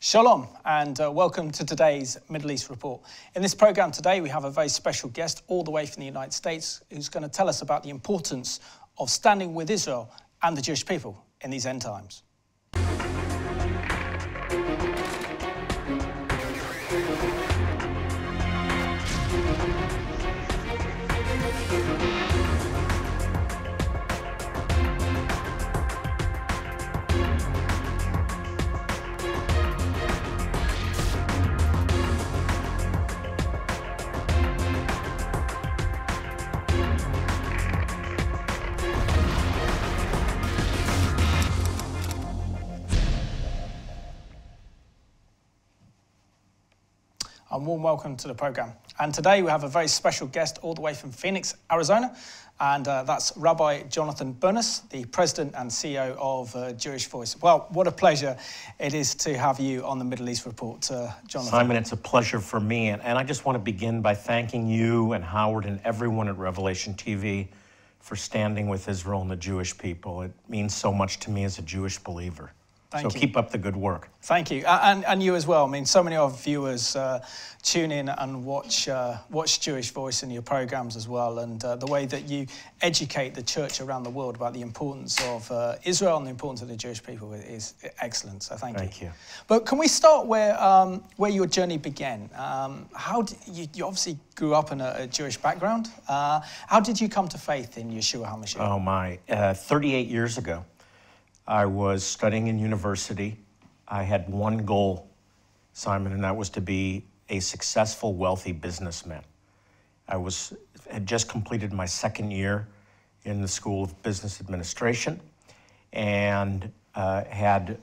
Shalom and uh, welcome to today's Middle East Report. In this program today, we have a very special guest all the way from the United States who's going to tell us about the importance of standing with Israel and the Jewish people in these end times. Warm welcome to the program. And today we have a very special guest all the way from Phoenix, Arizona, and uh, that's Rabbi Jonathan Bernis, the president and CEO of uh, Jewish Voice. Well, what a pleasure it is to have you on the Middle East Report, uh, Jonathan. Simon, it's a pleasure for me. And, and I just want to begin by thanking you and Howard and everyone at Revelation TV for standing with Israel and the Jewish people. It means so much to me as a Jewish believer. Thank so you. keep up the good work. Thank you, and, and you as well. I mean, so many of our viewers uh, tune in and watch uh, watch Jewish Voice in your programs as well, and uh, the way that you educate the church around the world about the importance of uh, Israel and the importance of the Jewish people is excellent. So thank, you. Thank you. But can we start where um, where your journey began? Um, how did, you, you obviously grew up in a, a Jewish background. Uh, how did you come to faith in Yeshua HaMashiach? Oh, my. Uh, 38 years ago, I was studying in university. I had one goal, Simon, and that was to be a successful, wealthy businessman. I was, had just completed my second year in the School of Business Administration and uh, had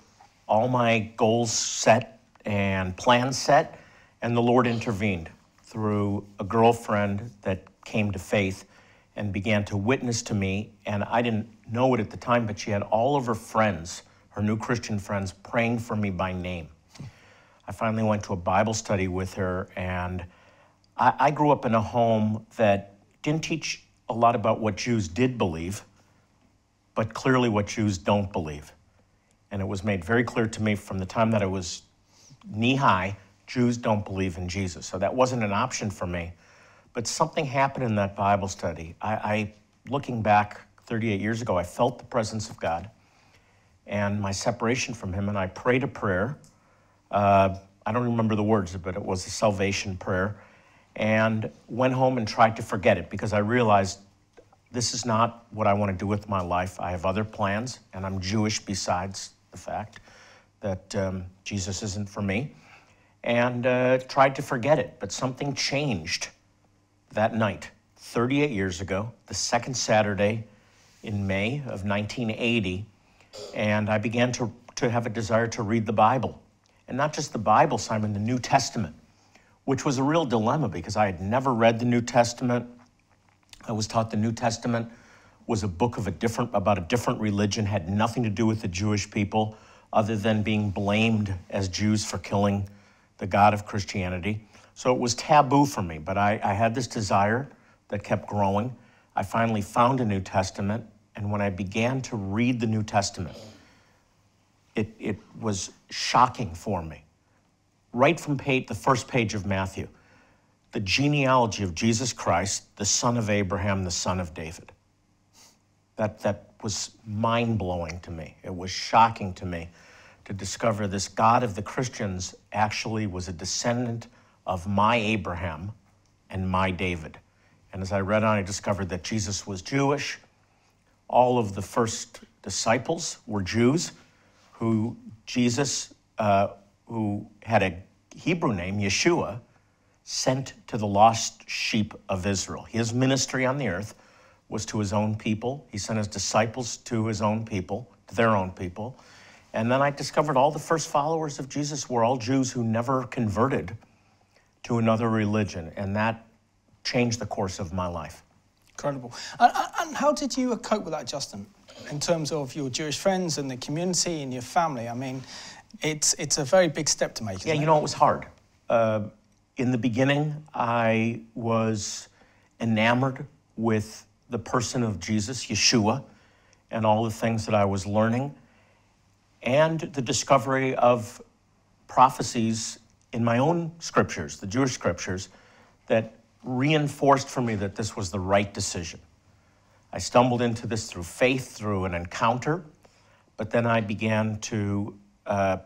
all my goals set and plans set, and the Lord intervened through a girlfriend that came to faith and began to witness to me. And I didn't know it at the time, but she had all of her friends, her new Christian friends, praying for me by name. I finally went to a Bible study with her, and I, I grew up in a home that didn't teach a lot about what Jews did believe, but clearly what Jews don't believe. And it was made very clear to me from the time that I was knee high Jews don't believe in Jesus. So that wasn't an option for me. But something happened in that Bible study. I, I looking back 38 years ago, I felt the presence of God and my separation from Him, and I prayed a prayer. Uh, I don't remember the words, but it was a salvation prayer, and went home and tried to forget it because I realized this is not what I want to do with my life. I have other plans, and I'm Jewish besides the fact that um, Jesus isn't for me, and uh, tried to forget it. But something changed that night, 38 years ago, the second Saturday in May of 1980, and I began to, to have a desire to read the Bible. And not just the Bible, Simon, the New Testament, which was a real dilemma because I had never read the New Testament. I was taught the New Testament was a book of a different about a different religion, had nothing to do with the Jewish people, other than being blamed as Jews for killing the God of Christianity. So it was taboo for me, but I, I had this desire that kept growing. I finally found a New Testament, and when I began to read the New Testament, it, it was shocking for me. Right from page, the first page of Matthew, the genealogy of Jesus Christ, the son of Abraham, the son of David. That, that was mind blowing to me. It was shocking to me to discover this God of the Christians actually was a descendant of my Abraham and my David. And as I read on, I discovered that Jesus was Jewish. All of the first disciples were Jews who Jesus, uh, who had a Hebrew name, Yeshua, sent to the lost sheep of Israel. His ministry on the earth was to his own people. He sent his disciples to his own people, to their own people. And then I discovered all the first followers of Jesus were all Jews who never converted to another religion. And that changed the course of my life. Incredible. And, and how did you cope with that, Justin, in terms of your Jewish friends and the community and your family? I mean, it's, it's a very big step to make. Yeah, you it? know, it was hard. Uh, in the beginning, I was enamored with the person of Jesus, Yeshua, and all the things that I was learning, and the discovery of prophecies in my own scriptures, the Jewish scriptures, that reinforced for me that this was the right decision. I stumbled into this through faith, through an encounter, but then I began to uh,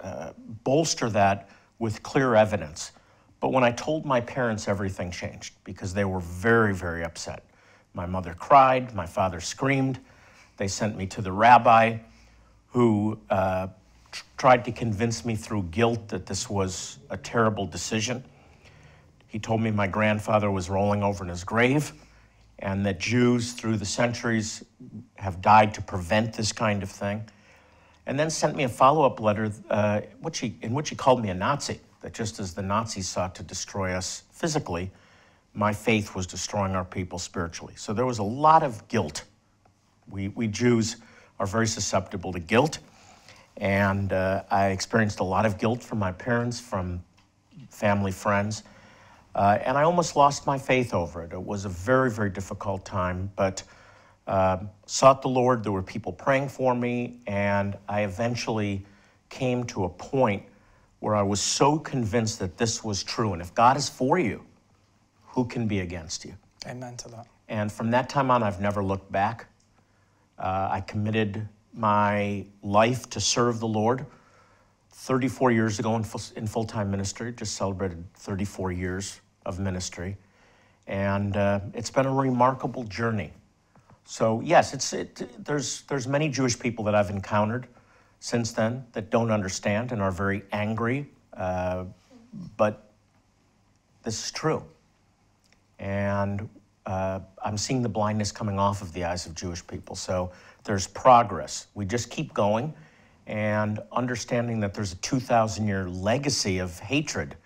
uh, bolster that with clear evidence. But when I told my parents, everything changed because they were very, very upset. My mother cried, my father screamed. They sent me to the rabbi who uh, tried to convince me through guilt that this was a terrible decision. He told me my grandfather was rolling over in his grave and that Jews through the centuries have died to prevent this kind of thing. And then sent me a follow up letter uh, which he, in which he called me a Nazi, that just as the Nazis sought to destroy us physically, my faith was destroying our people spiritually. So there was a lot of guilt. We, we Jews are very susceptible to guilt. And uh, I experienced a lot of guilt from my parents, from family, friends. Uh, and I almost lost my faith over it. It was a very, very difficult time, but uh, sought the Lord. There were people praying for me, and I eventually came to a point where I was so convinced that this was true. And if God is for you, who can be against you? Amen to that. And from that time on, I've never looked back. Uh, I committed my life to serve the Lord. 34 years ago in, full, full-time ministry, just celebrated 34 years of ministry. And uh, it's been a remarkable journey. So yes, it's, it, there's, there's many Jewish people that I've encountered since then that don't understand and are very angry, uh, but this is true. And uh, I'm seeing the blindness coming off of the eyes of Jewish people. So there's progress. We just keep going and understanding that there's a 2,000 year legacy of hatred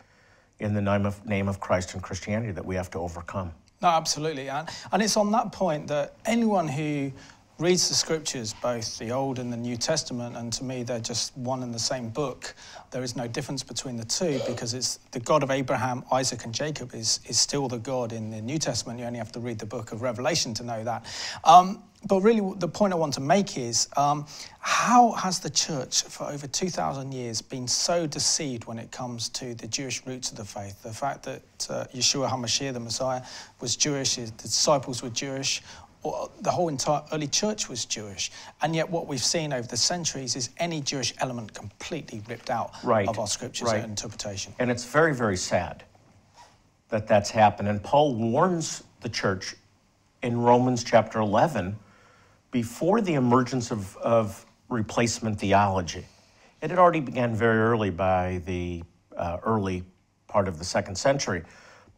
in the name of, name of Christ and Christianity that we have to overcome. No, absolutely. And, and it's on that point that anyone who reads the scriptures, both the Old and the New Testament, and to me they're just one and the same book. There is no difference between the two because it's the God of Abraham, Isaac, and Jacob is, is still the God in the New Testament. You only have to read the book of Revelation to know that. Um, but really, the point I want to make is um, how has the church for over 2,000 years been so deceived when it comes to the Jewish roots of the faith? The fact that uh, Yeshua HaMashiach, the Messiah, was Jewish, his disciples were Jewish, the whole entire early church was Jewish. And yet, what we've seen over the centuries is any Jewish element completely ripped out right. of our scriptures right. and interpretation. And it's very, very sad that that's happened. And Paul warns the church in Romans chapter 11 before the emergence of, of replacement theology. It had already began very early by the uh, early part of the second century.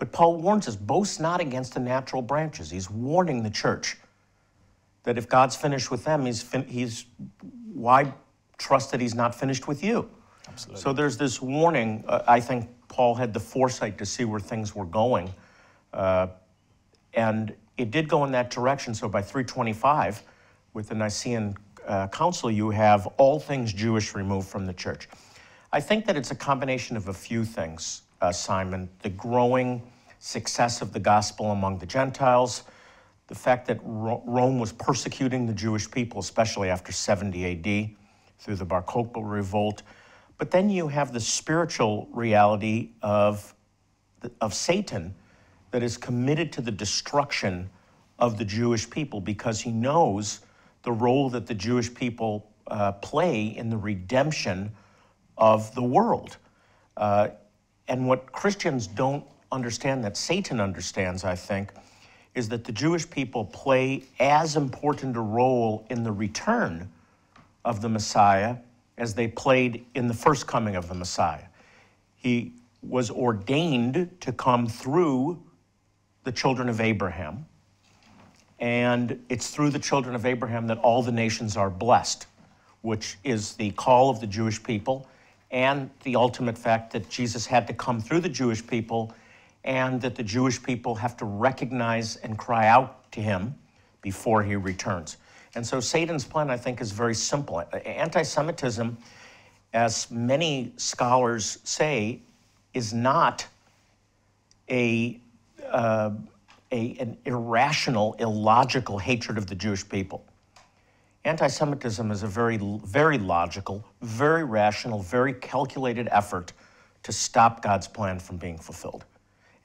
But Paul warns us boast not against the natural branches. He's warning the church that if God's finished with them, he's, fin- he's why trust that he's not finished with you? Absolutely. So there's this warning. Uh, I think Paul had the foresight to see where things were going. Uh, and it did go in that direction. So by 325, with the Nicene uh, Council, you have all things Jewish removed from the church. I think that it's a combination of a few things uh, Simon, the growing success of the gospel among the Gentiles, the fact that Ro- Rome was persecuting the Jewish people, especially after 70 AD through the Bar Kokhba revolt. But then you have the spiritual reality of, of Satan that is committed to the destruction of the Jewish people because he knows the role that the Jewish people uh, play in the redemption of the world. Uh, and what Christians don't understand, that Satan understands, I think, is that the Jewish people play as important a role in the return of the Messiah as they played in the first coming of the Messiah. He was ordained to come through the children of Abraham, and it's through the children of Abraham that all the nations are blessed, which is the call of the Jewish people and the ultimate fact that Jesus had to come through the Jewish people and that the Jewish people have to recognize and cry out to him before he returns. And so Satan's plan, I think, is very simple. Anti Semitism, as many scholars say, is not a, uh, a, an irrational, illogical hatred of the Jewish people. Anti Semitism is a very, very logical, very rational, very calculated effort to stop God's plan from being fulfilled.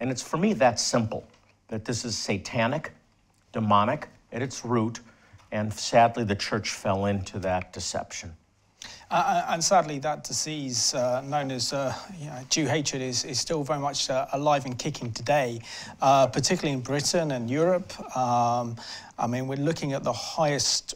And it's for me that simple that this is satanic, demonic at its root, and sadly the church fell into that deception. Uh, uh, and sadly, that disease uh, known as uh, you know, Jew hatred is, is still very much uh, alive and kicking today, uh, particularly in Britain and Europe. Um, I mean, we're looking at the highest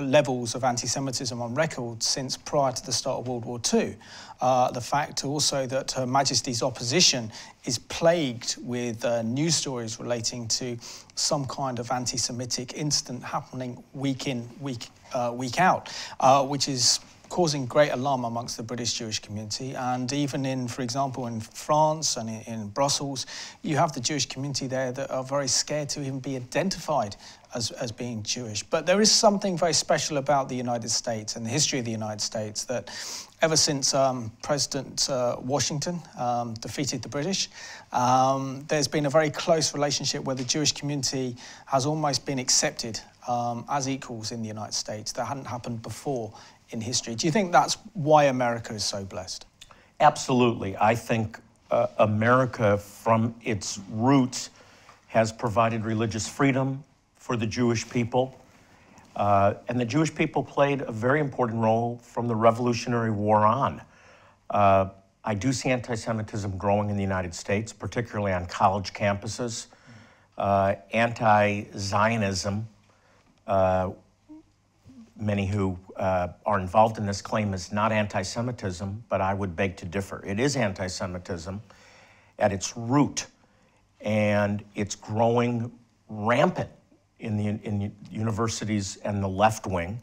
levels of anti-Semitism on record since prior to the start of World War II. Uh, the fact also that Her Majesty's opposition is plagued with uh, news stories relating to some kind of anti-Semitic incident happening week in, week, uh, week out, uh, which is causing great alarm amongst the British Jewish community. And even in, for example, in France and in, in, Brussels, you have the Jewish community there that are very scared to even be identified as, as being Jewish. But there is something very special about the United States and the history of the United States that ever since um, President uh, Washington um, defeated the British, um, there's been a very close relationship where the Jewish community has almost been accepted um, as equals in the United States. That hadn't happened before in history. Do you think that's why America is so blessed? Absolutely. I think uh, America, from its roots, has provided religious freedom for the Jewish people. Uh, and the Jewish people played a very important role from the Revolutionary War on. Uh, I do see anti Semitism growing in the United States, particularly on college campuses. Uh, anti Zionism uh, many who uh, are involved in this claim is not anti Semitism, but I would beg to differ. It is anti Semitism at its root, and it's growing rampant in, the, in universities and the left wing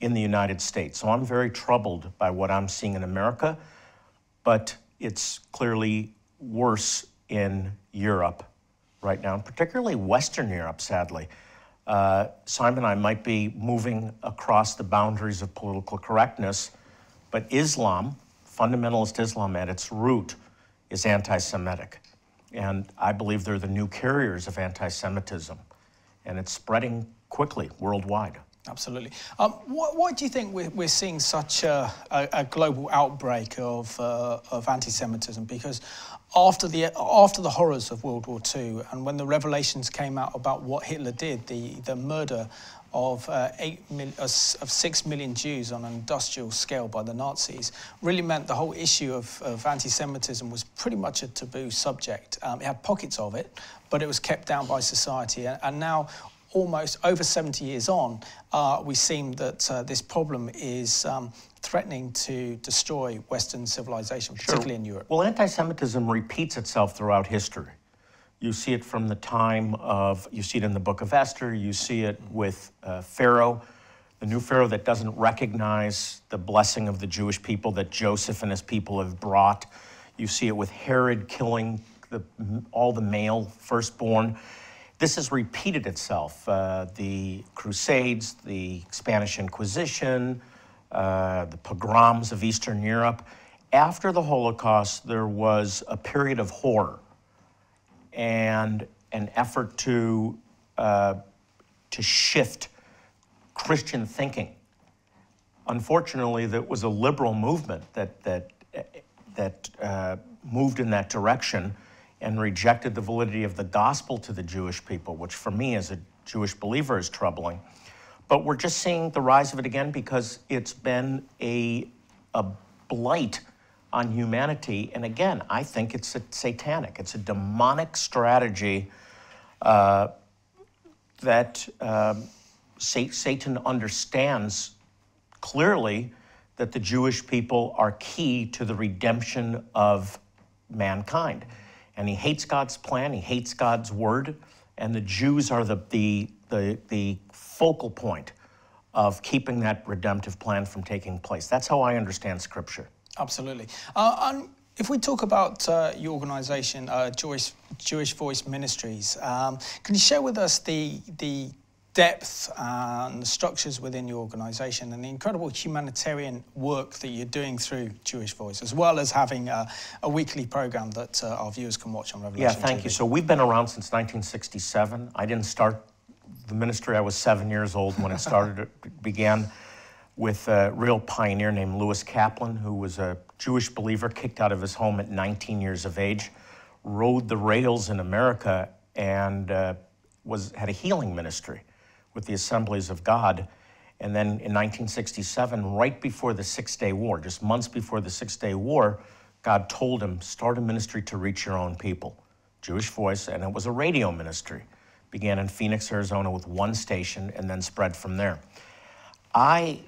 in the United States. So I'm very troubled by what I'm seeing in America, but it's clearly worse in Europe right now, particularly Western Europe, sadly uh, Simon and I might be moving across the boundaries of political correctness, but Islam, fundamentalist Islam at its root, is anti Semitic. And I believe they're the new carriers of anti Semitism. And it's spreading quickly worldwide. Absolutely. Um, why, why, do you think we're, we're seeing such a, a, a global outbreak of, uh, of anti-Semitism? Because after the, after the horrors of World War II and when the revelations came out about what Hitler did, the, the murder of, uh, eight mil, uh, of six million Jews on an industrial scale by the Nazis really meant the whole issue of, of anti-Semitism was pretty much a taboo subject. Um, it had pockets of it, but it was kept down by society. And, and now almost over 70 years on, uh, we seem that uh, this problem is um, threatening to destroy Western civilization, particularly sure. in Europe. Well, anti Semitism repeats itself throughout history. You see it from the time of, you see it in the book of Esther, you see it with uh, Pharaoh, the new Pharaoh that doesn't recognize the blessing of the Jewish people that Joseph and his people have brought. You see it with Herod killing the, all the male firstborn. This has repeated itself. Uh, the Crusades, the Spanish Inquisition, uh, the pogroms of Eastern Europe. After the Holocaust, there was a period of horror and an effort to, uh, to shift Christian thinking. Unfortunately, there was a liberal movement that, that, that uh, moved in that direction and rejected the validity of the gospel to the Jewish people, which for me as a Jewish believer is troubling. But we're just seeing the rise of it again because it's been a, a blight on humanity. And again, I think it's a satanic, it's a demonic strategy uh, that um, Satan understands clearly that the Jewish people are key to the redemption of mankind and he hates God's plan, he hates God's word, and the Jews are the, the, the, the focal point of keeping that redemptive plan from taking place. That's how I understand Scripture. Absolutely. Uh, if we talk about uh, your organization, uh, Jewish, Jewish Voice Ministries, um, can you share with us the, the depth and the structures within your organisation and the incredible humanitarian work that you're doing through Jewish Voice, as well as having a, a weekly programme that uh, our viewers can watch on Revelation Yeah, thank TV. you. So we've been around since 1967. I didn't start the ministry. I was seven years old when it started. it began with a real pioneer named Lewis Kaplan, who was a Jewish believer kicked out of his home at 19 years of age, rode the rails in America, and uh, was had a healing ministry with the Assemblies of God. And then in 1967, right before the Six Day War, just months before the Six Day War, God told him, start a ministry to reach your own people. Jewish Voice, and it was a radio ministry. Began in Phoenix, Arizona with one station and then spread from there. I,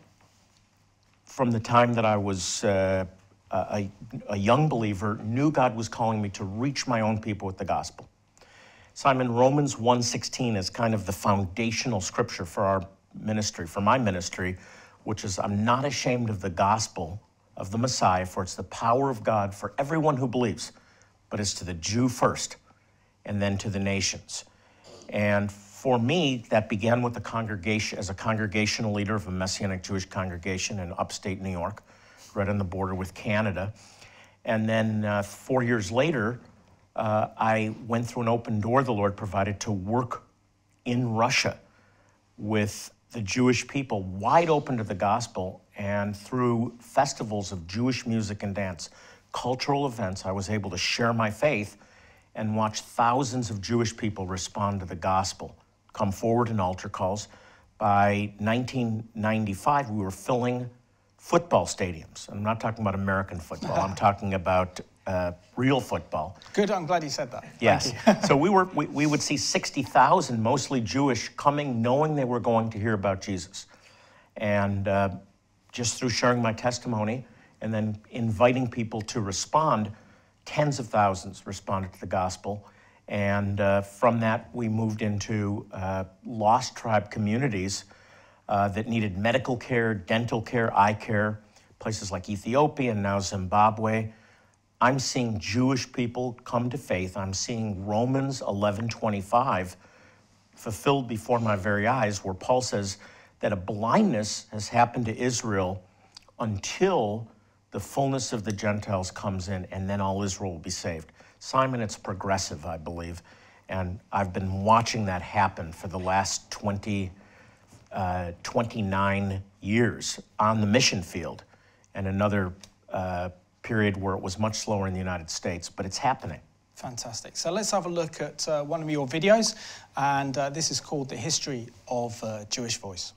from the time that I was uh, a, a young believer, knew God was calling me to reach my own people with the gospel. Simon, Romans 1.16 is kind of the foundational scripture for our ministry, for my ministry, which is I'm not ashamed of the gospel of the Messiah, for it's the power of God for everyone who believes, but it's to the Jew first and then to the nations. And for me, that began with the congregation as a congregational leader of a Messianic Jewish congregation in upstate New York, right on the border with Canada. And then uh, four years later, uh, I went through an open door the Lord provided to work in Russia with the Jewish people, wide open to the gospel, and through festivals of Jewish music and dance, cultural events, I was able to share my faith and watch thousands of Jewish people respond to the gospel, come forward in altar calls. By 1995, we were filling football stadiums. I'm not talking about American football, I'm talking about uh, real football. Good, I'm glad you said that. Yes. so we, were, we, we would see 60,000, mostly Jewish, coming knowing they were going to hear about Jesus. And uh, just through sharing my testimony and then inviting people to respond, tens of thousands responded to the gospel. And uh, from that, we moved into uh, lost tribe communities uh, that needed medical care, dental care, eye care, places like Ethiopia and now Zimbabwe. I'm seeing Jewish people come to faith. I'm seeing Romans 11:25 fulfilled before my very eyes, where Paul says that a blindness has happened to Israel until the fullness of the Gentiles comes in, and then all Israel will be saved. Simon, it's progressive, I believe, and I've been watching that happen for the last 20, uh, 29 years on the mission field, and another uh, period where it was much slower in the United States, but it's happening. Fantastic. So let's have a look at uh, one of your videos, and uh, this is called The History of uh, Jewish Voice.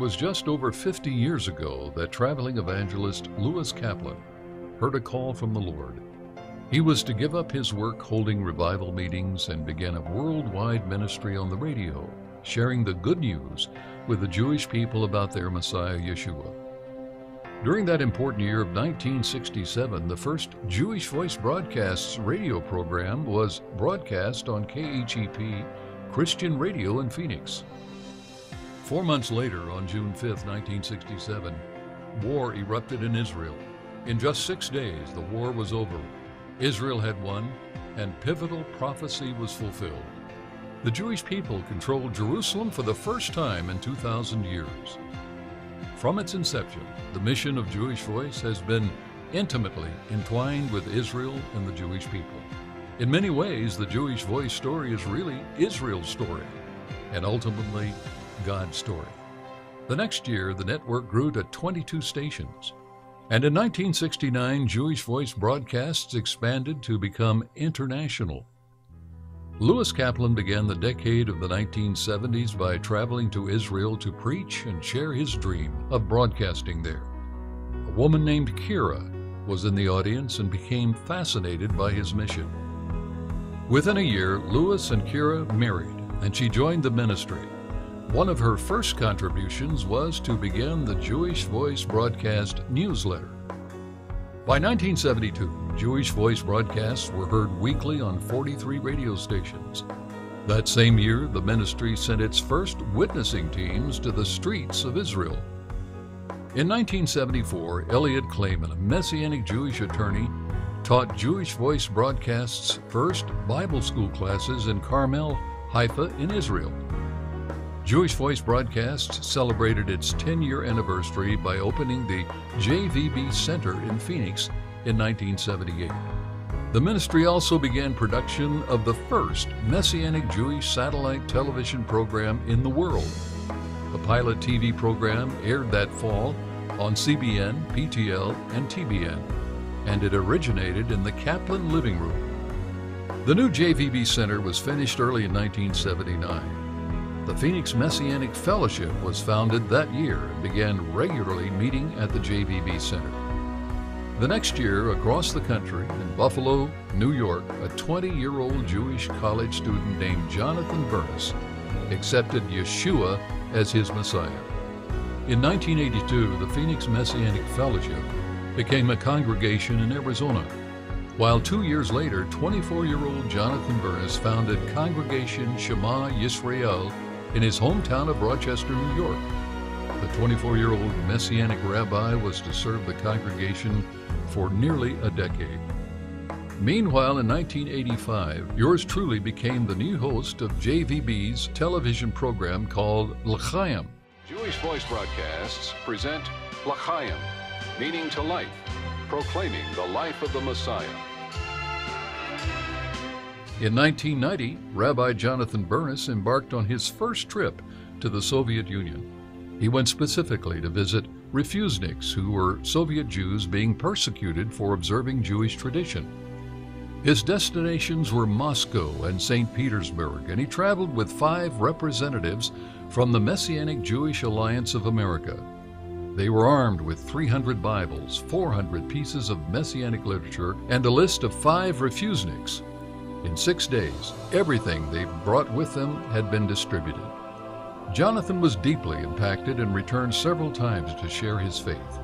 Was just over 50 years ago that traveling evangelist Lewis Kaplan heard a call from the Lord. He was to give up his work holding revival meetings and begin a worldwide ministry on the radio, sharing the good news with the Jewish people about their Messiah Yeshua. During that important year of 1967, the first Jewish Voice Broadcasts radio program was broadcast on KHEP Christian Radio in Phoenix. Four months later, on June 5, 1967, war erupted in Israel. In just six days, the war was over. Israel had won, and pivotal prophecy was fulfilled. The Jewish people controlled Jerusalem for the first time in 2,000 years. From its inception, the mission of Jewish Voice has been intimately entwined with Israel and the Jewish people. In many ways, the Jewish Voice story is really Israel's story, and ultimately God's story. The next year, the network grew to 22 stations. And in 1969, Jewish Voice broadcasts expanded to become international. Lewis Kaplan began the decade of the 1970s by traveling to Israel to preach and share his dream of broadcasting there. A woman named Kira was in the audience and became fascinated by his mission. Within a year, Lewis and Kira married, and she joined the ministry. One of her first contributions was to begin the Jewish Voice broadcast newsletter. By 1972, Jewish Voice broadcasts were heard weekly on 43 radio stations. That same year, the ministry sent its first witnessing teams to the streets of Israel. In 1974, Elliot Clayman, a Messianic Jewish attorney, taught Jewish Voice Broadcast's first Bible school classes in Carmel, Haifa, in Israel. Jewish Voice Broadcasts celebrated its 10 year anniversary by opening the JVB Center in Phoenix in 1978. The ministry also began production of the first Messianic Jewish satellite television program in the world. The pilot TV program aired that fall on CBN, PTL, and TBN, and it originated in the Kaplan living room. The new JVB Center was finished early in 1979. The Phoenix Messianic Fellowship was founded that year and began regularly meeting at the JVB Center. The next year, across the country, in Buffalo, New York, a 20 year old Jewish college student named Jonathan Bernis accepted Yeshua as his Messiah. In 1982, the Phoenix Messianic Fellowship became a congregation in Arizona while two years later, 24 year old Jonathan Bernis founded Congregation Shema Yisrael in his hometown of Rochester, New York. The 24 year old Messianic rabbi was to serve the congregation for nearly a decade. Meanwhile, in 1985, yours truly became the new host of JVB's television program called L'Chaim. Jewish Voice Broadcasts present L'Chaim, meaning to life, proclaiming the life of the Messiah. In 1990, Rabbi Jonathan Bernis embarked on his first trip to the Soviet Union. He went specifically to visit refuseniks, who were Soviet Jews being persecuted for observing Jewish tradition. His destinations were Moscow and St. Petersburg, and he traveled with five representatives from the Messianic Jewish Alliance of America. They were armed with 300 Bibles, 400 pieces of Messianic literature, and a list of five refuseniks in six days, everything they brought with them had been distributed. Jonathan was deeply impacted and returned several times to share his faith.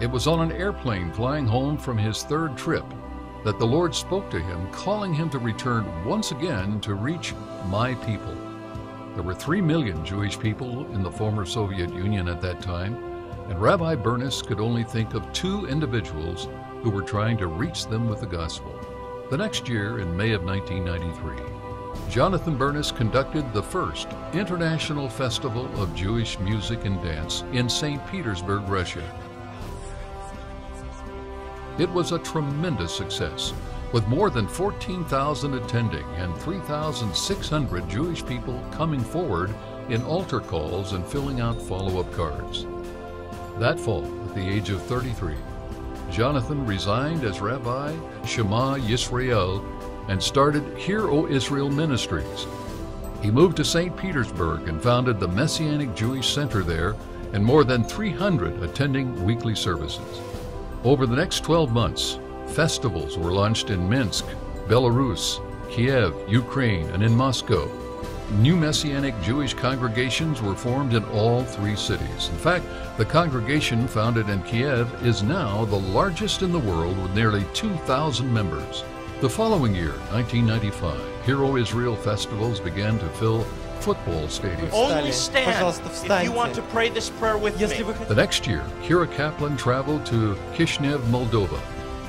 It was on an airplane flying home from his third trip that the Lord spoke to him, calling him to return once again to reach my people. There were three million Jewish people in the former Soviet Union at that time, and Rabbi Bernis could only think of two individuals who were trying to reach them with the gospel. The next year, in May of 1993, Jonathan Bernis conducted the first International Festival of Jewish Music and Dance in St. Petersburg, Russia. It was a tremendous success, with more than 14,000 attending and 3,600 Jewish people coming forward in altar calls and filling out follow up cards. That fall, at the age of 33, Jonathan resigned as Rabbi Shema Yisrael and started Hear O Israel Ministries. He moved to St. Petersburg and founded the Messianic Jewish Center there and more than 300 attending weekly services. Over the next 12 months, festivals were launched in Minsk, Belarus, Kiev, Ukraine, and in Moscow. New Messianic Jewish congregations were formed in all three cities. In fact, the congregation founded in Kiev is now the largest in the world with nearly 2,000 members. The following year, 1995, Hear O Israel festivals began to fill football stadiums. Only stand if you want to pray this prayer with me. The next year, Kira Kaplan traveled to Kishinev, Moldova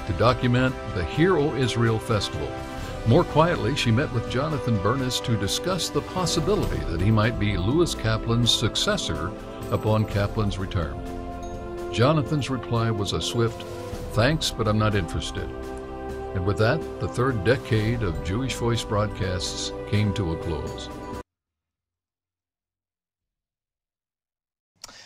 to document the Hear O Israel festival. More quietly, she met with Jonathan Bernis to discuss the possibility that he might be Lewis Kaplan's successor upon Kaplan's return. Jonathan's reply was a swift, Thanks, but I'm not interested. And with that, the third decade of Jewish Voice broadcasts came to a close.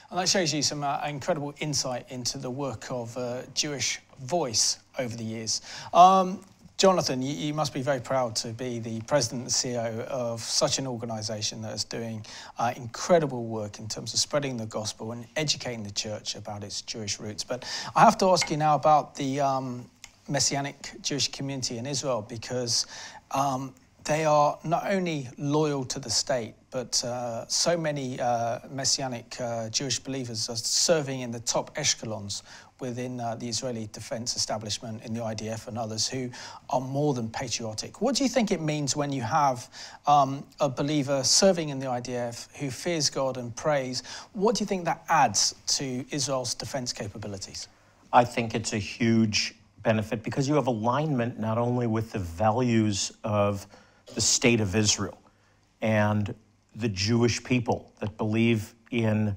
And that shows you some uh, incredible insight into the work of uh, Jewish Voice over the years. Um, Jonathan, you, you, must be very proud to be the president and CEO of such an organisation that is doing uh, incredible work in terms of spreading the gospel and educating the church about its Jewish roots. But I have to ask you now about the um, Messianic Jewish community in Israel because um, they are not only loyal to the state, but uh, so many uh, Messianic uh, Jewish believers are serving in the top echelons within uh, the Israeli defense establishment, in the IDF and others, who are more than patriotic. What do you think it means when you have um, a believer serving in the IDF who fears God and prays? What do you think that adds to Israel's defense capabilities? I think it's a huge benefit because you have alignment not only with the values of the state of Israel and the Jewish people that believe in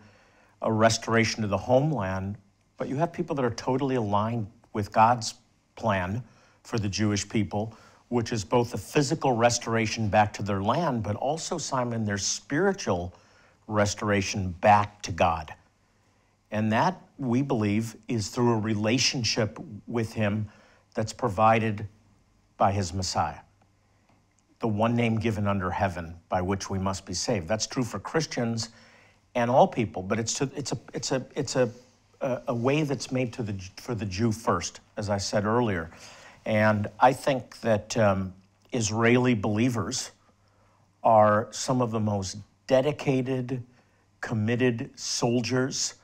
a restoration to the homeland, but you have people that are totally aligned with God's plan for the Jewish people, which is both a physical restoration back to their land, but also, Simon, their spiritual restoration back to God. And that, we believe, is through a relationship with Him that's provided by His Messiah, the one name given under heaven by which we must be saved. That's true for Christians and all people, but it's, to, it's, a, it's, a, it's a, a, way that's made to the, for the Jew first, as I said earlier. And I think that um, Israeli believers are some of the most dedicated, committed soldiers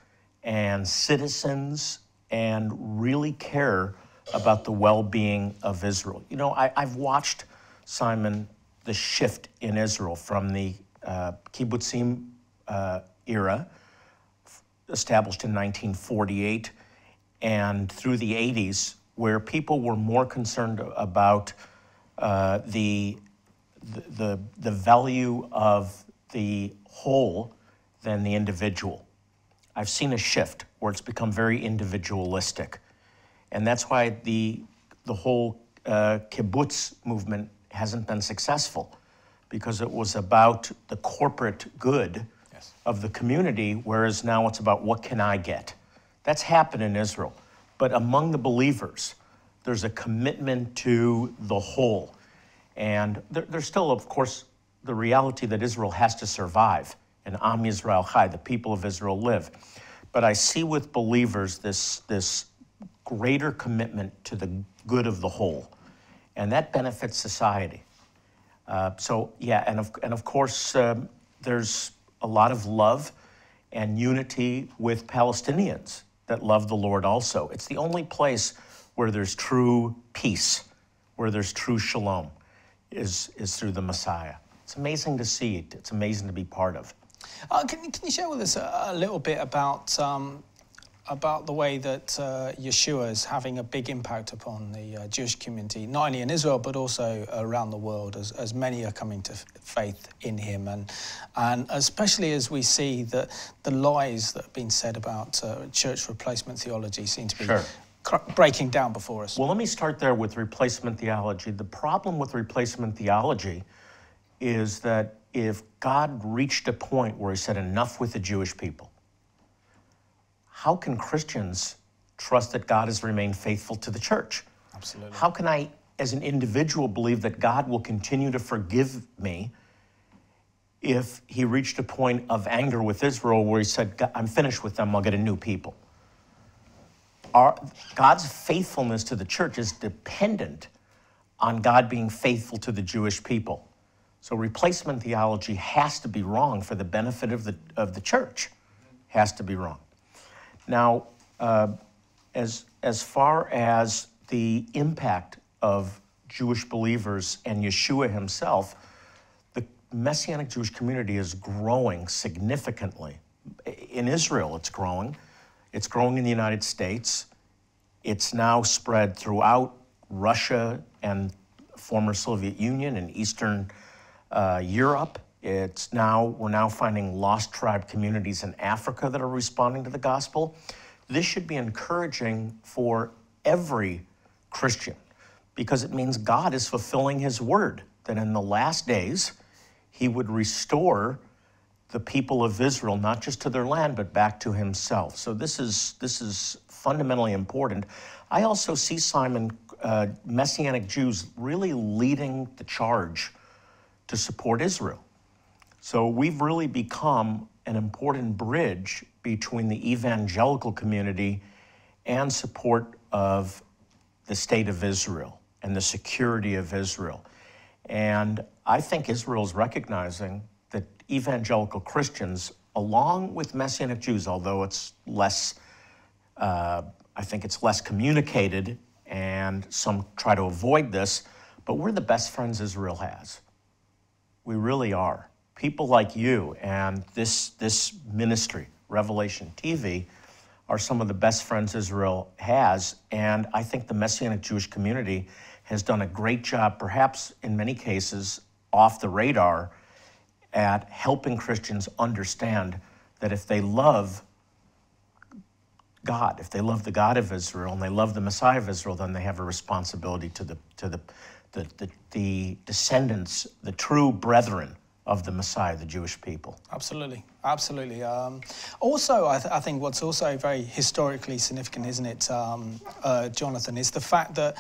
and citizens and really care about the well being of Israel. You know, I, have watched, Simon, the shift in Israel from the uh, kibbutzim uh, era, established in 1948, and through the 80s, where people were more concerned about uh, the, the, the value of the whole than the individual. I've seen a shift where it's become very individualistic. And that's why the, the whole uh, kibbutz movement hasn't been successful because it was about the corporate good. Of the community, whereas now it's about what can I get. That's happened in Israel. But among the believers, there's a commitment to the whole. And there, there's still, of course, the reality that Israel has to survive and Am Yisrael Chai, the people of Israel live. But I see with believers this, this greater commitment to the good of the whole, and that benefits society. Uh, so, yeah, and of, and of course, um, there's a lot of love and unity with Palestinians that love the Lord also. It's the only place where there's true peace, where there's true shalom, is, is through the Messiah. It's amazing to see it. It's amazing to be part of. Uh, can, can you share with us a, a little bit about um, about the way that uh, Yeshua is having a big impact upon the uh, Jewish community, not only in Israel but also around the world, as, as many are coming to faith in him, and and especially as we see that the lies that have been said about uh, church replacement theology seem to be. Sure. Breaking down before us. Well, let me start there with replacement theology. The problem with replacement theology is that if God reached a point where he said, enough with the Jewish people, how can Christians trust that God has remained faithful to the church? Absolutely. How can I, as an individual, believe that God will continue to forgive me if he reached a point of anger with Israel where he said, I'm finished with them, I'll get a new people? Our, God's faithfulness to the church is dependent on God being faithful to the Jewish people. So replacement theology has to be wrong for the benefit of the, of the church. Has to be wrong. Now, uh, as, as far as the impact of Jewish believers and Yeshua himself, Messianic Jewish community is growing significantly. In Israel, it's growing. It's growing in the United States. It's now spread throughout Russia and former Soviet Union and Eastern uh, Europe. It's now, we're now finding lost tribe communities in Africa that are responding to the gospel. This should be encouraging for every Christian because it means God is fulfilling his word that in the last days he would restore the people of Israel not just to their land but back to himself. So this is this is fundamentally important. I also see Simon uh, messianic Jews really leading the charge to support Israel. So we've really become an important bridge between the evangelical community and support of the state of Israel and the security of Israel. And I think Israel is recognizing that evangelical Christians, along with Messianic Jews, although it's less, uh, I think it's less communicated, and some try to avoid this, but we're the best friends Israel has. We really are. People like you and this, this ministry, Revelation TV, are some of the best friends Israel has. And I think the Messianic Jewish community has done a great job, perhaps in many cases off the radar, at helping Christians understand that if they love God, if they love the God of Israel and they love the Messiah of Israel, then they have a responsibility to the, to the, the, the, the descendants, the true brethren of the Messiah, the Jewish people. Absolutely, absolutely. Um, also, I, th- I, think what's also very historically significant, isn't it, um, uh, Jonathan, is the fact that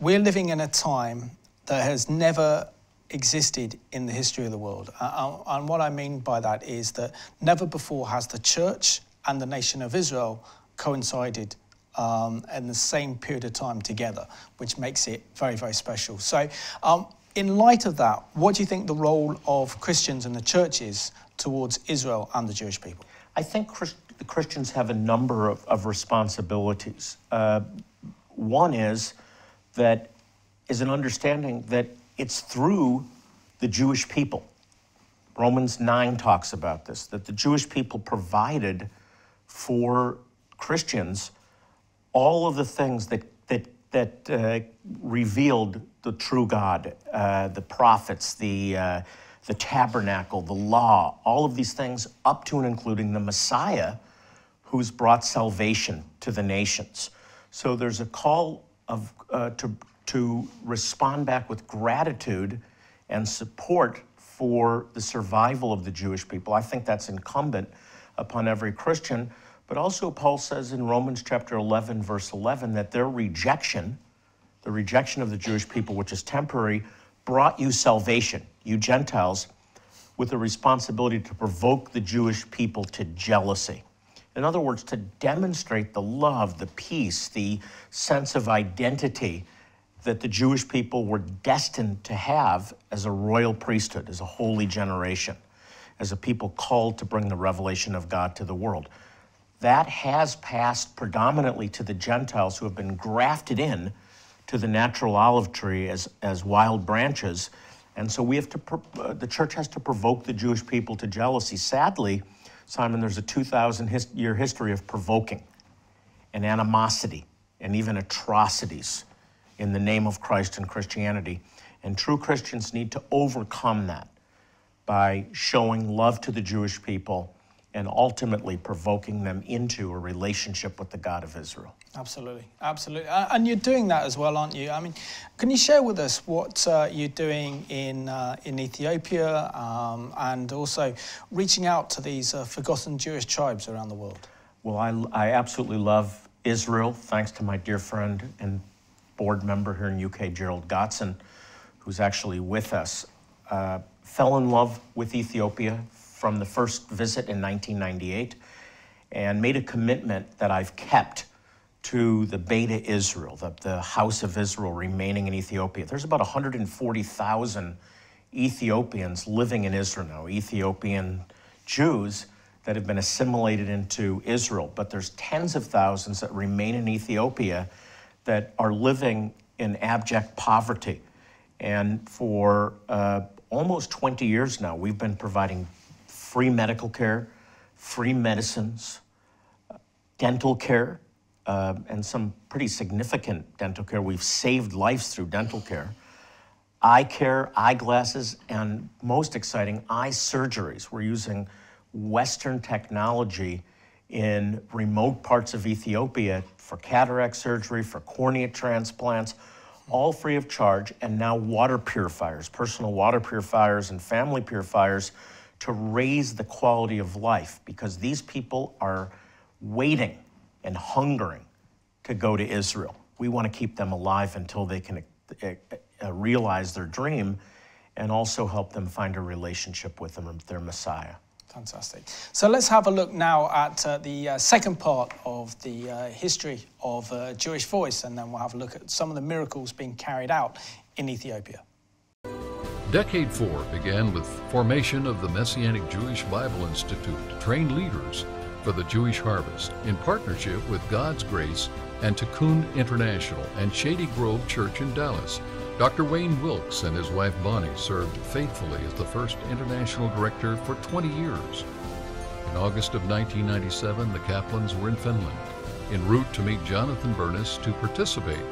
we're living in a time that has never existed in the history of the world. Uh, and what I mean by that is that never before has the church and the nation of Israel coincided um, in the same period of time together, which makes it very, very special. So, um, in light of that, what do you think the role of Christians and the church is towards Israel and the Jewish people? I think Christ- Christians have a number of, of responsibilities. Uh, one is that is an understanding that it's through the Jewish people. Romans 9 talks about this, that the Jewish people provided for Christians all of the things that, that, that uh, revealed the true God, uh, the prophets, the, uh, the tabernacle, the law, all of these things, up to and including the Messiah, who's brought salvation to the nations. So there's a call of, uh, to, to respond back with gratitude and support for the survival of the Jewish people. I think that's incumbent upon every Christian. But also, Paul says in Romans chapter 11, verse 11, that their rejection, the rejection of the Jewish people, which is temporary, brought you salvation, you Gentiles, with the responsibility to provoke the Jewish people to jealousy. In other words, to demonstrate the love, the peace, the sense of identity that the Jewish people were destined to have as a royal priesthood, as a holy generation, as a people called to bring the revelation of God to the world. That has passed predominantly to the Gentiles who have been grafted in to the natural olive tree as, as wild branches. And so we have to, uh, the church has to provoke the Jewish people to jealousy. Sadly, Simon, there's a 2,000 his, year history of provoking and animosity and even atrocities in the name of Christ and Christianity. And true Christians need to overcome that by showing love to the Jewish people and ultimately provoking them into a relationship with the God of Israel. Absolutely, absolutely. And you're doing that as well, aren't you? I mean, can you share with us what uh, you're doing in, uh, in Ethiopia um, and also reaching out to these uh, forgotten Jewish tribes around the world? Well, I, I absolutely love Israel, thanks to my dear friend and board member here in UK, Gerald Gottson, who's actually with us, uh, fell in love with Ethiopia from the first visit in 1998 and made a commitment that I've kept to the Beta Israel, the, the House of Israel remaining in Ethiopia. There's about 140,000 Ethiopians living in Israel now, Ethiopian Jews that have been assimilated into Israel, but there's tens of thousands that remain in Ethiopia that are living in abject poverty. And for uh, almost 20 years now, we've been providing free medical care, free medicines, dental care, uh, and some pretty significant dental care. We've saved lives through dental care, eye care, eyeglasses, and most exciting, eye surgeries. We're using Western technology in remote parts of Ethiopia for cataract surgery, for cornea transplants, all free of charge, and now water purifiers, personal water purifiers and family purifiers to raise the quality of life because these people are waiting and hungering to go to Israel. We want to keep them alive until they can uh, uh, realize their dream and also help them find a relationship with them, their Messiah. Fantastic. So let's have a look now at uh, the uh, second part of the uh, history of uh, Jewish Voice, and then we'll have a look at some of the miracles being carried out in Ethiopia. Decade 4 began with formation of the Messianic Jewish Bible Institute to train leaders for the Jewish harvest in partnership with God's Grace and Tikkun International and Shady Grove Church in Dallas. Dr. Wayne Wilkes and his wife Bonnie served faithfully as the first international director for 20 years. In August of 1997, the Kaplans were in Finland, en route to meet Jonathan Bernis to participate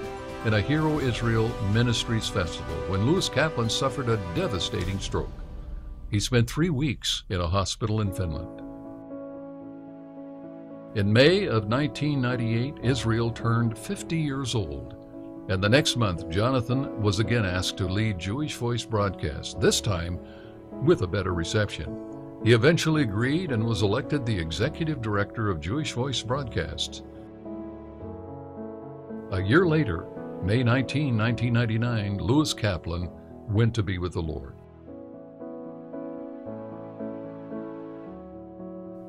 in a Hear O Israel Ministries Festival when Louis Kaplan suffered a devastating stroke. He spent three weeks in a hospital in Finland. In May of 1998, Israel turned 50 years old, and the next month, Jonathan was again asked to lead Jewish Voice broadcast, this time with a better reception. He eventually agreed and was elected the executive director of Jewish Voice broadcasts. A year later, May 19, 1999, Louis Kaplan went to be with the Lord.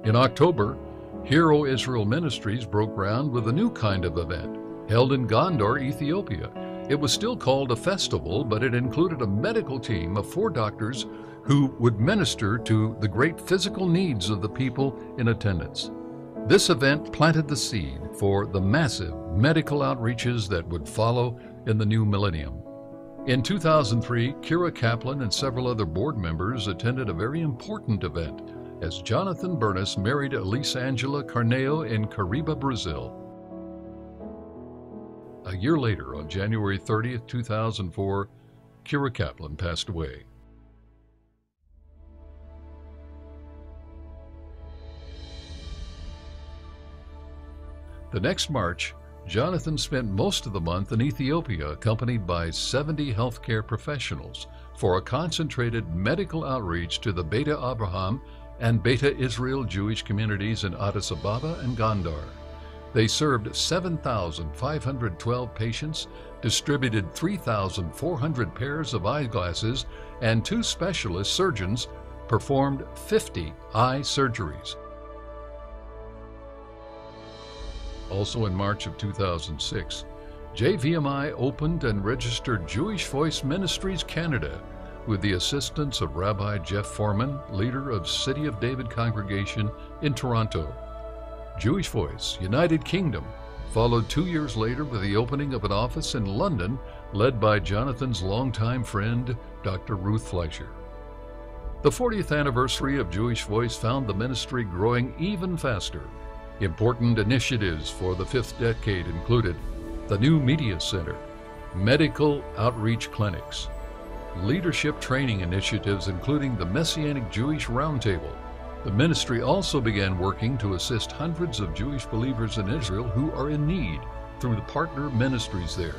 In October, Hear O Israel Ministries broke ground with a new kind of event held in Gondar, Ethiopia. It was still called a festival, but it included a medical team of four doctors who would minister to the great physical needs of the people in attendance. This event planted the seed for the massive medical outreaches that would follow in the new millennium. In 2003, Kira Kaplan and several other board members attended a very important event as Jonathan Bernis married Elisangela Carneo in Cariba, Brazil. A year later, on January 30, 2004, Kira Kaplan passed away. The next March, Jonathan spent most of the month in Ethiopia accompanied by 70 healthcare professionals for a concentrated medical outreach to the Beta Abraham and Beta Israel Jewish communities in Addis Ababa and Gondar. They served 7,512 patients, distributed 3,400 pairs of eyeglasses, and two specialist surgeons performed 50 eye surgeries. Also in March of 2006, JVMI opened and registered Jewish Voice Ministries Canada with the assistance of Rabbi Jeff Foreman, leader of City of David congregation in Toronto. Jewish Voice, United Kingdom, followed two years later with the opening of an office in London led by Jonathan's longtime friend, Dr. Ruth Fleischer. The 40th anniversary of Jewish Voice found the ministry growing even faster. Important initiatives for the fifth decade included the new Media Center, medical outreach clinics, leadership training initiatives, including the Messianic Jewish Roundtable. The ministry also began working to assist hundreds of Jewish believers in Israel who are in need through the partner ministries there.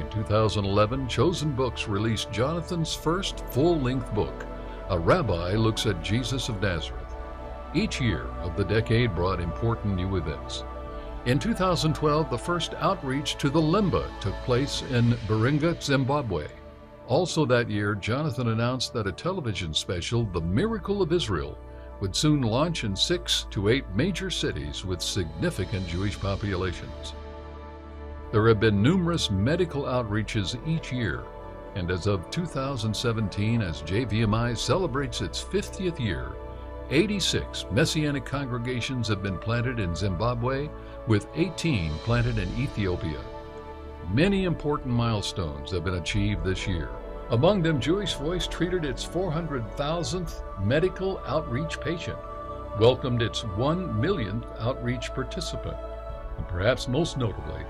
In 2011, Chosen Books released Jonathan's first full length book, A Rabbi Looks at Jesus of Nazareth. Each year of the decade brought important new events. In 2012, the first outreach to the Lemba took place in Mberengwa, Zimbabwe. Also that year, Jonathan announced that a television special, The Miracle of Israel, would soon launch in six to eight major cities with significant Jewish populations. There have been numerous medical outreaches each year, and as of 2017, as JVMI celebrates its 50th year, 86 Messianic congregations have been planted in Zimbabwe, with 18 planted in Ethiopia. Many important milestones have been achieved this year. Among them, Jewish Voice treated its 400,000th medical outreach patient, welcomed its 1 millionth outreach participant, and perhaps most notably,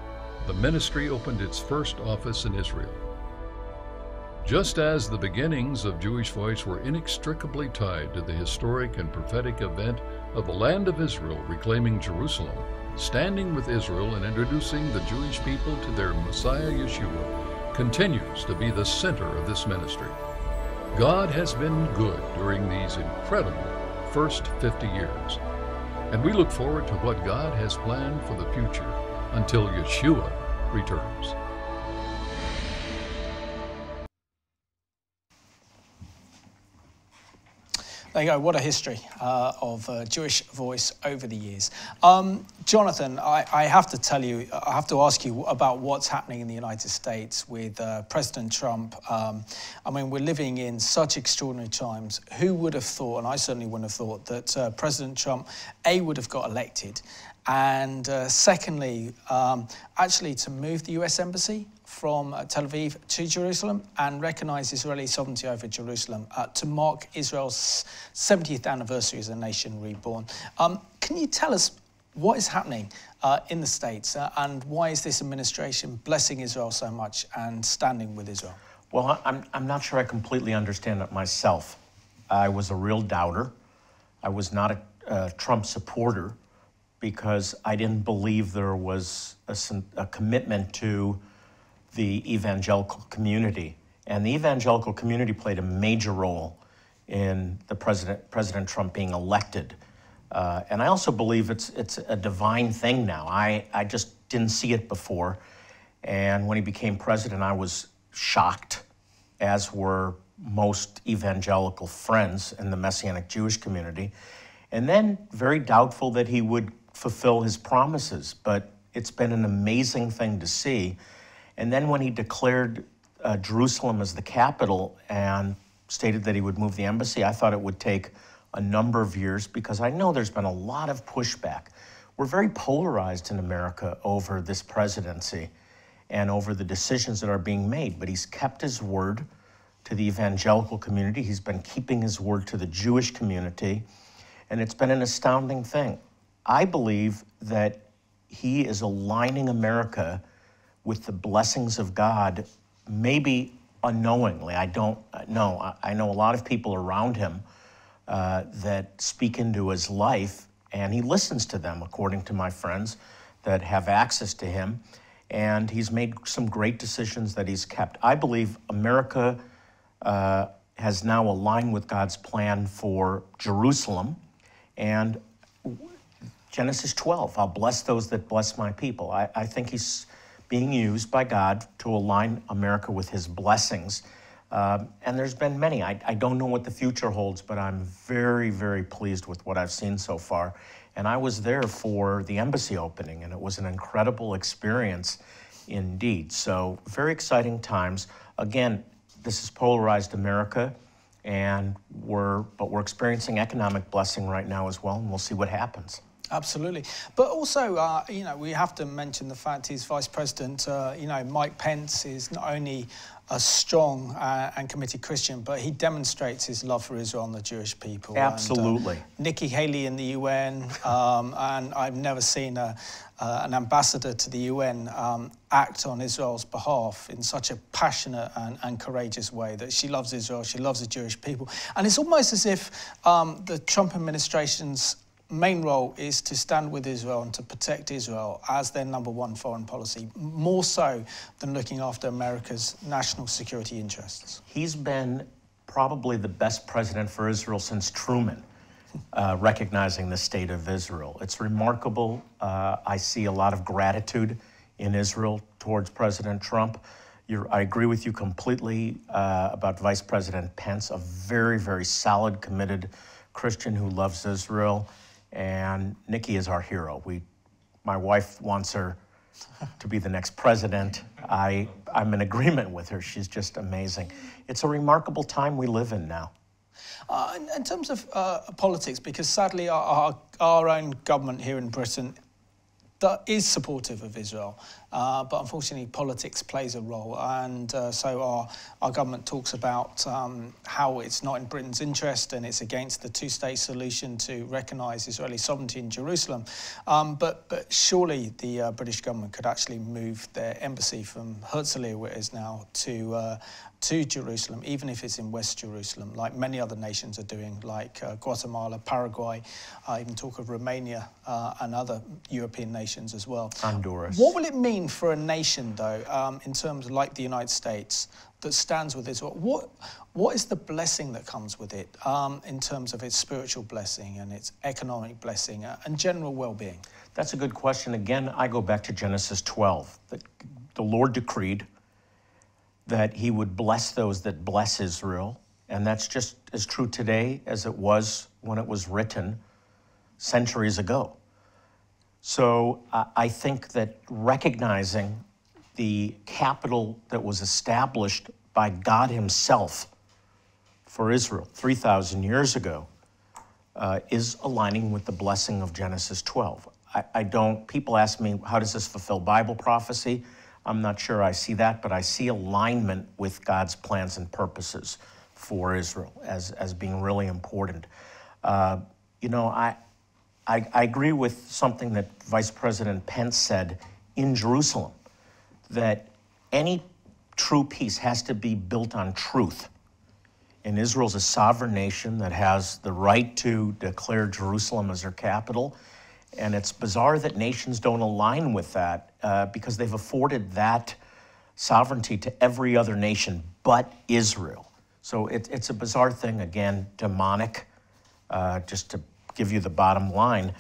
the ministry opened its first office in Israel. Just as the beginnings of Jewish Voice were inextricably tied to the historic and prophetic event of the land of Israel reclaiming Jerusalem, standing with Israel and introducing the Jewish people to their Messiah Yeshua, continues to be the center of this ministry. God has been good during these incredible first 50 years, and we look forward to what God has planned for the future until Yeshua returns. There you go. What a history uh, of uh, Jewish voice over the years. Um, Jonathan, I, I, have to tell you, I have to ask you about what's happening in the United States with uh, President Trump. Um, I mean, we're living in such extraordinary times. Who would have thought, and I certainly wouldn't have thought, that uh, President Trump, A, would have got elected, and uh, secondly, um, actually to move the US Embassy from uh, Tel Aviv to Jerusalem and recognize Israeli sovereignty over Jerusalem uh, to mark Israel's 70th anniversary as a nation reborn. Um, can you tell us what is happening uh, in the States uh, and why is this administration blessing Israel so much and standing with Israel? Well, I'm, I'm not sure I completely understand it myself. I was a real doubter. I was not a, a Trump supporter because I didn't believe there was a, a commitment to the evangelical community. And the evangelical community played a major role in the President, President Trump being elected. Uh, and I also believe it's, it's a divine thing now. I, I just didn't see it before. And when he became president, I was shocked, as were most evangelical friends in the Messianic Jewish community. And then very doubtful that he would fulfill his promises. But it's been an amazing thing to see and then when he declared uh, Jerusalem as the capital and stated that he would move the embassy, I thought it would take a number of years because I know there's been a lot of pushback. We're very polarized in America over this presidency and over the decisions that are being made, but he's kept his word to the evangelical community. He's been keeping his word to the Jewish community, and it's been an astounding thing. I believe that he is aligning America with the blessings of God, maybe unknowingly. I don't know. I know a lot of people around him uh, that speak into his life, and he listens to them, according to my friends that have access to him. And he's made some great decisions that he's kept. I believe America uh, has now aligned with God's plan for Jerusalem. And Genesis 12, I'll bless those that bless my people. I, I think he's being used by God to align America with his blessings. Um, and there's been many. I, I don't know what the future holds, but I'm very, very pleased with what I've seen so far. And I was there for the embassy opening, and it was an incredible experience indeed. So, very exciting times. Again, this is polarized America, and we're, but we're experiencing economic blessing right now as well, and we'll see what happens. Absolutely. But also, uh, you know, we have to mention the fact his vice president, uh, you know, Mike Pence is not only a strong uh, and committed Christian, but he demonstrates his love for Israel and the Jewish people. Absolutely. And, uh, Nikki Haley in the UN, um, and I've never seen a, uh, an ambassador to the UN um, act on Israel's behalf in such a passionate and, and, courageous way that she loves Israel, she loves the Jewish people. And it's almost as if um, the Trump administration's main role is to stand with Israel and to protect Israel as their number one foreign policy, more so than looking after America's national security interests. He's been probably the best president for Israel since Truman. Uh, recognizing the state of Israel. It's remarkable. Uh, I see a lot of gratitude in Israel towards President Trump. You're, I agree with you completely uh, about Vice President Pence, a very, very solid, committed Christian who loves Israel and Nikki is our hero. We, my wife wants her to be the next president. I, I'm in agreement with her. She's just amazing. It's a remarkable time we live in now. Uh, in, in, terms of uh, politics, because sadly our, our, our, own government here in Britain that is supportive of Israel, uh, but unfortunately politics plays a role. And uh, so our, our government talks about um, how it's not in Britain's interest and it's against the two-state solution to recognise Israeli sovereignty in Jerusalem. Um, but, but surely the uh, British government could actually move their embassy from Herzliya, where it is now, to uh, to Jerusalem, even if it's in West Jerusalem, like many other nations are doing, like uh, Guatemala, Paraguay, I even talk of Romania uh, and other European nations as well. Honduras. What will it mean for a nation, though, um, in terms like the United States, that stands with Israel? What, what is the blessing that comes with it um, in terms of its spiritual blessing and its economic blessing uh, and general well being? That's a good question. Again, I go back to Genesis 12. The, the Lord decreed that he would bless those that bless Israel And that's just as true today as it was when it was written centuries ago. So uh, I think that recognizing the capital that was established by God Himself for Israel 3,000 years ago uh, is aligning with the blessing of Genesis 12. I, I don't, people ask me, how does this fulfill Bible prophecy? I'm not sure I see that, but I see alignment with God's plans and purposes for Israel as, as being really important. Uh, you know, I, I, I agree with something that Vice President Pence said in Jerusalem that any true peace has to be built on truth. And Israel's a sovereign nation that has the right to declare Jerusalem as their capital. And it's bizarre that nations don't align with that uh, because they've afforded that sovereignty to every other nation but Israel. So it, it's a bizarre thing, again, demonic, uh, just to give you the bottom line.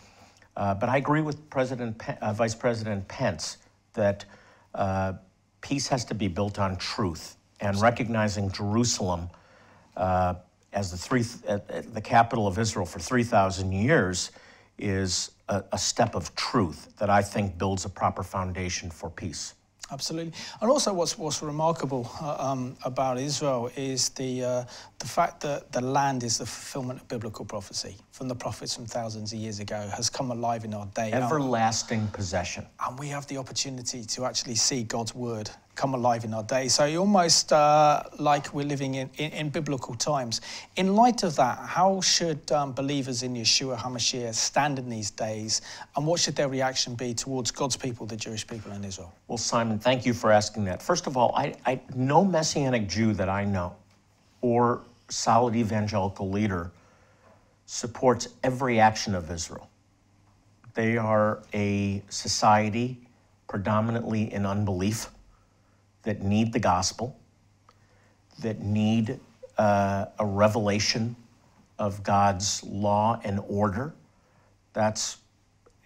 Uh, but I agree with President uh, Vice President Pence that uh, peace has to be built on truth and recognizing Jerusalem uh, as the, three, uh, the capital of Israel for 3,000 years is a, a step of truth that I think builds a proper foundation for peace. Absolutely, and also what's what's remarkable uh, um, about Israel is the uh, the fact that the land is the fulfillment of biblical prophecy from the prophets from thousands of years ago has come alive in our day. Everlasting possession, and we have the opportunity to actually see God's word come alive in our day. So almost uh, like we're living in, in, in, biblical times. In light of that, how should um, believers in Yeshua HaMashiach stand in these days, and what should their reaction be towards God's people, the Jewish people in Israel? Well, Simon, thank you for asking that. First of all, I, I no Messianic Jew that I know or solid evangelical leader supports every action of Israel. They are a society predominantly in unbelief that need the gospel, that need uh, a revelation of God's law and order. That's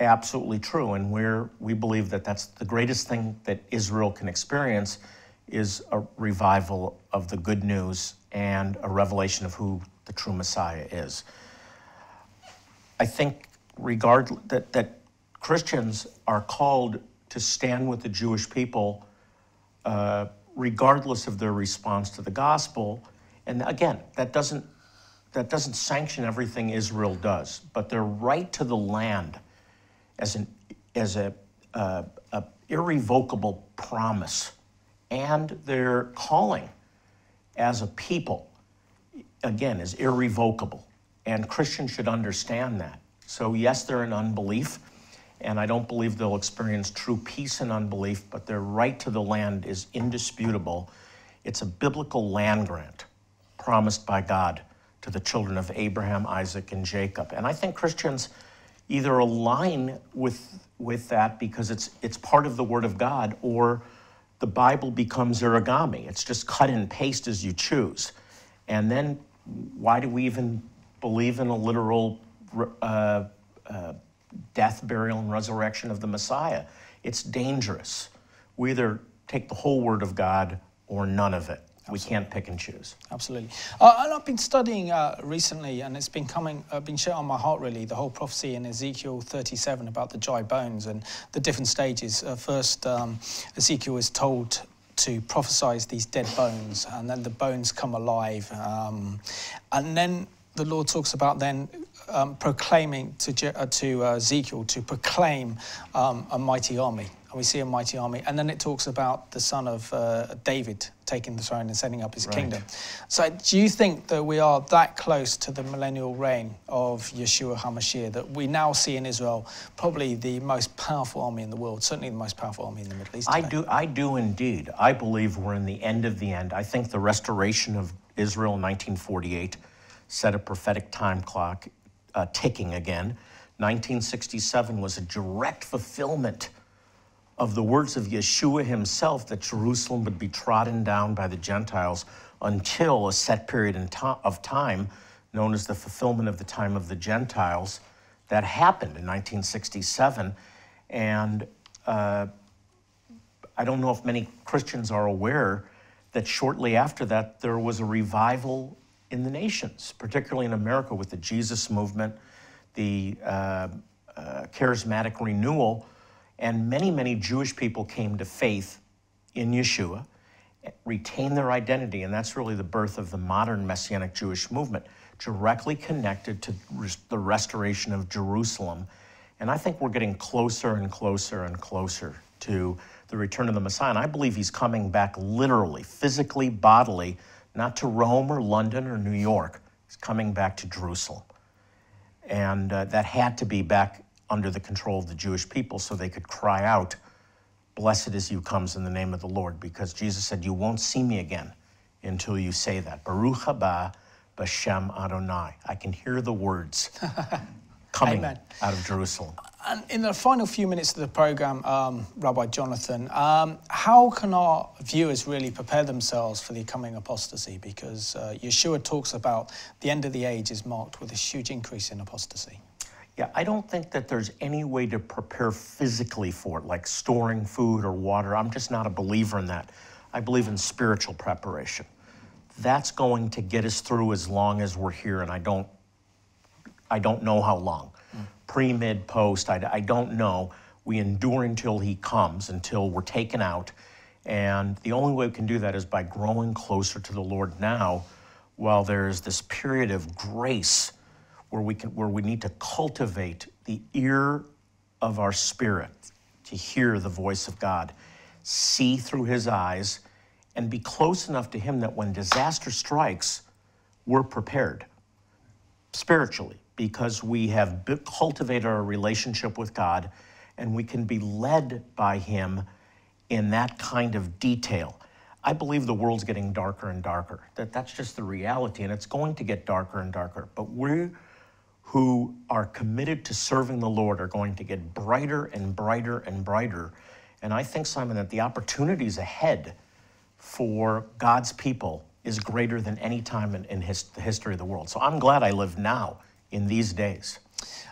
absolutely true, and we're, we believe that that's the greatest thing that Israel can experience is a revival of the good news and a revelation of who the true Messiah is. I think that, that Christians are called to stand with the Jewish people uh, regardless of their response to the gospel. And again, that doesn't that doesn't sanction everything Israel does, but their right to the land as an as a, uh, a irrevocable promise, and their calling as a people, again, is irrevocable. And Christians should understand that. So yes, they're in unbelief and I don't believe they'll experience true peace in unbelief, but their right to the land is indisputable. It's a biblical land grant promised by God to the children of Abraham, Isaac, and Jacob. And I think Christians either align with, with that because it's, it's part of the Word of God, or the Bible becomes origami. It's just cut and paste as you choose. And then why do we even believe in a literal uh, uh, death, burial, and resurrection of the Messiah. It's dangerous. We either take the whole Word of God or none of it. Absolutely. We can't pick and choose. Absolutely. Uh, and I've been studying uh, recently, and it's been coming, uh, been shut on my heart really, the whole prophecy in Ezekiel 37 about the dry bones and the different stages. Uh, first, um, Ezekiel is told to prophesy these dead bones, and then the bones come alive. Um, and then the Lord talks about then um, proclaiming to, uh, to uh, Ezekiel to proclaim um, a mighty army. And we see a mighty army. And then it talks about the son of uh, David taking the throne and setting up his right. kingdom. So do you think that we are that close to the millennial reign of Yeshua HaMashiach that we now see in Israel probably the most powerful army in the world, certainly the most powerful army in the Middle East? Today? I do, I do indeed. I believe we're in the end of the end. I think the restoration of Israel in 1948 set a prophetic time clock uh, ticking again. 1967 was a direct fulfillment of the words of Yeshua himself that Jerusalem would be trodden down by the Gentiles until a set period of time known as the fulfillment of the time of the Gentiles. That happened in 1967. And uh, I don't know if many Christians are aware that shortly after that, there was a revival in the nations, particularly in America with the Jesus movement, the uh, uh, charismatic renewal, and many, many Jewish people came to faith in Yeshua, retained their identity, and that's really the birth of the modern Messianic Jewish movement, directly connected to the restoration of Jerusalem. And I think we're getting closer and closer and closer to the return of the Messiah. And I believe he's coming back literally, physically, bodily, not to Rome or London or New York. He's coming back to Jerusalem. And uh, that had to be back under the control of the Jewish people so they could cry out, Blessed is you comes in the name of the Lord, because Jesus said, You won't see me again until you say that. Baruch haba b'shem Adonai. I can hear the words coming Amen. out of Jerusalem. And in the final few minutes of the program, um, Rabbi Jonathan, um, how can our viewers really prepare themselves for the coming apostasy? Because uh, Yeshua talks about the end of the age is marked with a huge increase in apostasy. Yeah, I don't think that there's any way to prepare physically for it, like storing food or water. I'm just not a believer in that. I believe in spiritual preparation. That's going to get us through as long as we're here, and I don't, I don't know how long pre, mid, post, I, I don't know. We endure until he comes, until we're taken out. And the only way we can do that is by growing closer to the Lord now while there's this period of grace where we, can, where we need to cultivate the ear of our spirit to hear the voice of God, see through his eyes, and be close enough to him that when disaster strikes, we're prepared spiritually because we have cultivated our relationship with God and we can be led by Him in that kind of detail. I believe the world's getting darker and darker. That that's just the reality, and it's going to get darker and darker. But we who are committed to serving the Lord are going to get brighter and brighter and brighter. And I think, Simon, that the opportunities ahead for God's people is greater than any time in, in his, the history of the world. So I'm glad I live now in these days.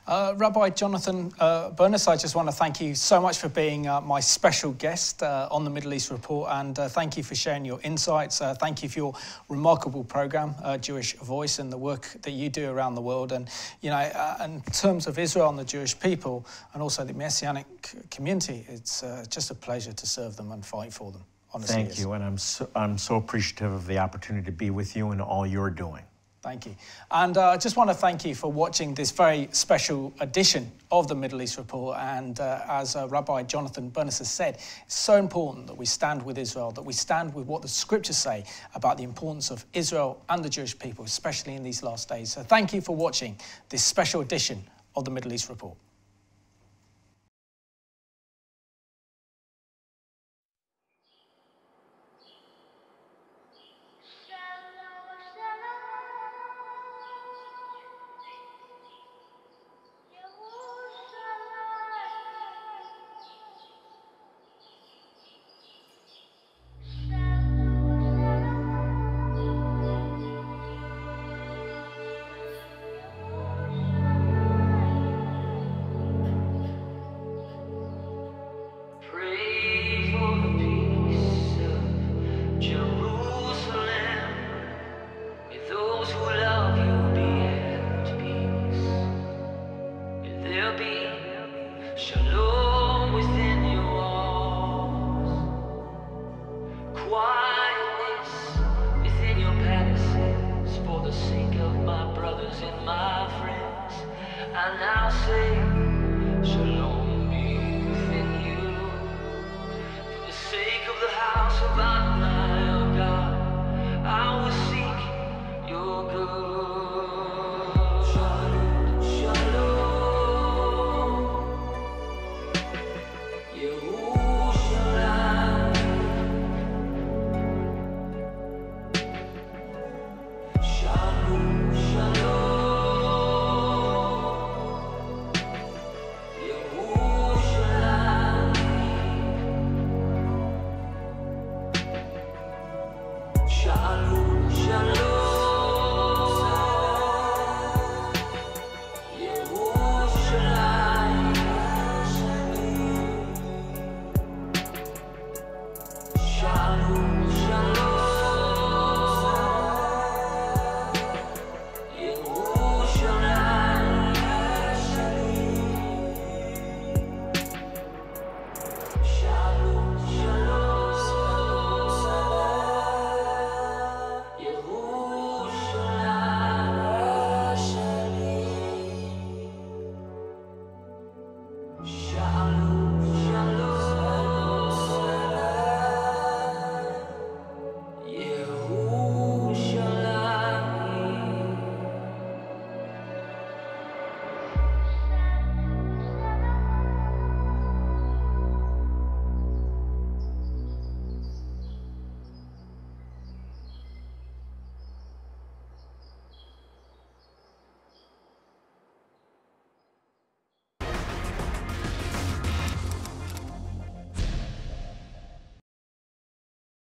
Uh, Rabbi Jonathan uh, Bernis, I just want to thank you so much for being uh, my special guest uh, on the Middle East Report, and uh, thank you for sharing your insights. Uh, thank you for your remarkable program, Jewish Voice, and the work that you do around the world. And you know, in terms of Israel and the Jewish people, and also the Messianic community, it's just a pleasure to serve them and fight for them. Honestly, thank you, and I'm so, I'm so appreciative of the opportunity to be with you and all you're doing. Thank you. And uh, I just want to thank you for watching this very special edition of the Middle East Report. And uh, as uh, Rabbi Jonathan Bernis has said, it's so important that we stand with Israel, that we stand with what the scriptures say about the importance of Israel and the Jewish people, especially in these last days. So thank you for watching this special edition of the Middle East Report.